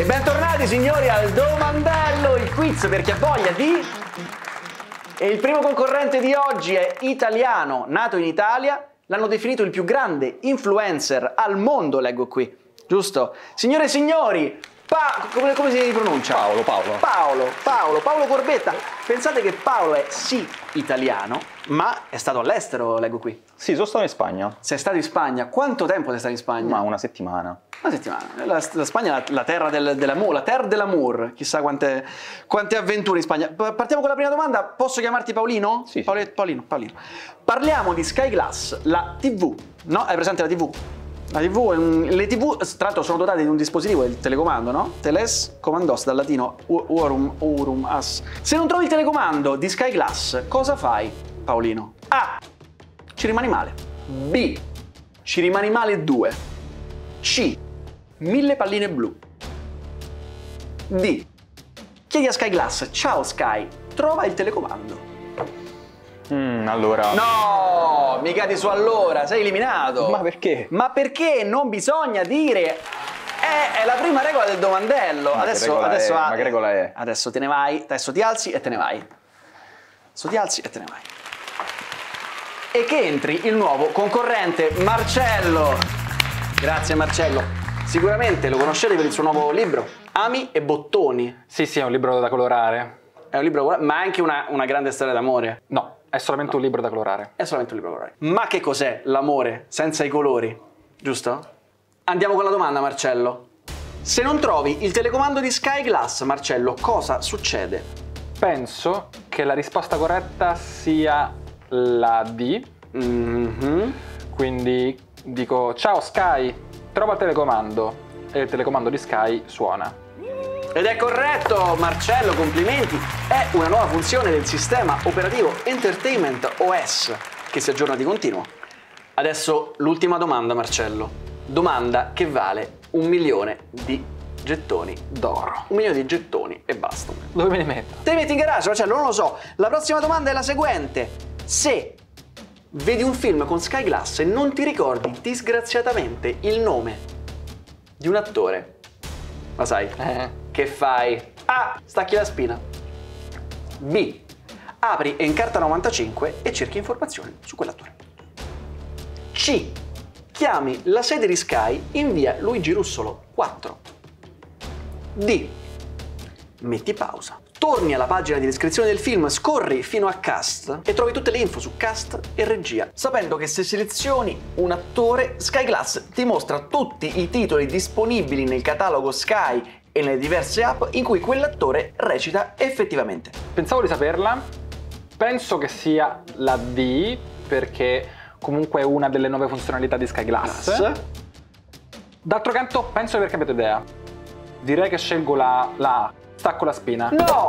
E bentornati signori al domandello, il quiz per chi ha voglia di... E il primo concorrente di oggi è italiano, nato in Italia, l'hanno definito il più grande influencer al mondo, leggo qui, giusto? Signore e signori, Pa- come, come si pronuncia? Paolo, Paolo. Paolo, Paolo, Paolo Corbetta. Pensate che Paolo è sì italiano, ma è stato all'estero, leggo qui. Sì, sono stato in Spagna. Sei stato in Spagna. Quanto tempo sei stato in Spagna? Ma una settimana. Una settimana. La, la Spagna è la, la terra del, dell'amore, la terra dell'amour. Chissà quante, quante avventure in Spagna. Partiamo con la prima domanda. Posso chiamarti Paolino? Sì, sì. Paolo- Paolino, Paolino. Parliamo di Sky Glass, la TV. No? Hai presente la TV? La TV, è un- le TV, tra l'altro, sono dotate di un dispositivo, il telecomando, no? Teles comandos, dal latino u- uorum, urum, as. Se non trovi il telecomando di Sky Glass, cosa fai, Paolino? A. Ci rimani male. B. Ci rimani male 2. C. Mille palline blu. D. Chiedi a Sky Glass, ciao Sky, trova il telecomando. Mm, allora. No, mica di su allora, sei eliminato. Ma perché? Ma perché non bisogna dire... È, è la prima regola del domandello. Ma adesso, regola adesso, è? Ma che regola è? Adesso te ne vai, adesso ti alzi e te ne vai. Adesso ti alzi e te ne vai. E che entri il nuovo concorrente Marcello. Grazie Marcello. Sicuramente lo conoscete per il suo nuovo libro, Ami e Bottoni. Sì, sì, è un libro da colorare. È un libro, ma anche una, una grande storia d'amore. No, è solamente un libro da colorare. È solamente un libro colorare. Ma che cos'è l'amore senza i colori? Giusto? Andiamo con la domanda, Marcello. Se non trovi il telecomando di Sky Glass, Marcello, cosa succede? Penso che la risposta corretta sia la D, Mhm. quindi dico ciao Sky, trova il telecomando e il telecomando di Sky suona. Ed è corretto, Marcello, complimenti. È una nuova funzione del sistema operativo Entertainment OS che si aggiorna di continuo. Adesso l'ultima domanda, Marcello. Domanda che vale un milione di gettoni d'oro. Un milione di gettoni e basta. Dove me li metto? Te li metti in garage, Marcello, non lo so. La prossima domanda è la seguente. Se vedi un film con Sky Glass e non ti ricordi disgraziatamente il nome di un attore, ma sai, Eh. Che fai? A. Stacchi la spina. B. Apri Encarta 95 e cerchi informazioni su quell'attore. C. Chiami la sede di Sky in via Luigi Russolo 4. D. Metti pausa. Torni alla pagina di descrizione del film, scorri fino a cast e trovi tutte le info su cast e regia, sapendo che se selezioni un attore, Sky Glass ti mostra tutti i titoli disponibili nel catalogo Sky e nelle diverse app in cui quell'attore recita effettivamente. Pensavo di saperla, penso che sia la D perché comunque è una delle nuove funzionalità di Sky Glass. Glass. D'altro canto penso di aver cambiato idea. Direi che scelgo la, la A, stacco la spina. No!